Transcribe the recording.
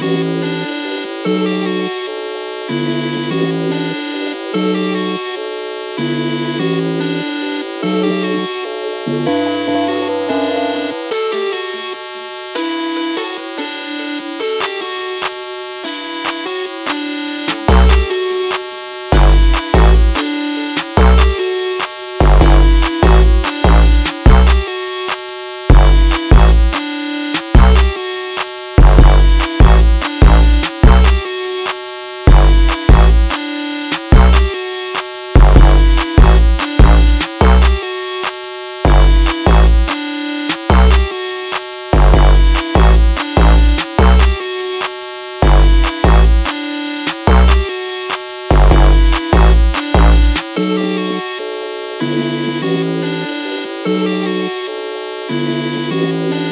Thank you. Música